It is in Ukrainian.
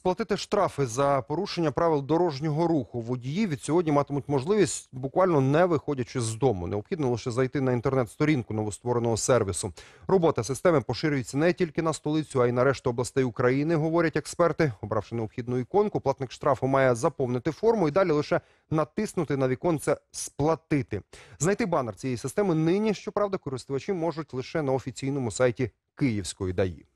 Сплатити штрафи за порушення правил дорожнього руху водії від сьогодні матимуть можливість буквально не виходячи з дому. Необхідно лише зайти на інтернет-сторінку новоствореного сервісу. Робота системи поширюється не тільки на столицю, а й на решту областей України, говорять експерти. Обравши необхідну іконку, платник штрафу має заповнити форму і далі лише натиснути на віконце сплатити. Знайти банер цієї системи нині, щоправда, користувачі можуть лише на офіційному сайті Київської ДАІ.